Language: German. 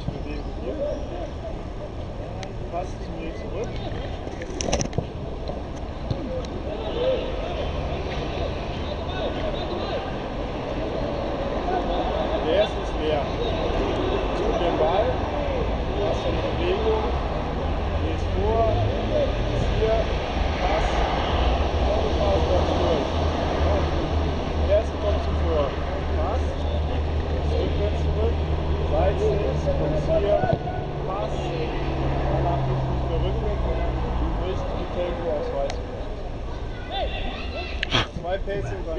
sich bewegen hier. Passt zu mir zurück. Der ist leer. Zu dem Ball. Zwei Pace und dann.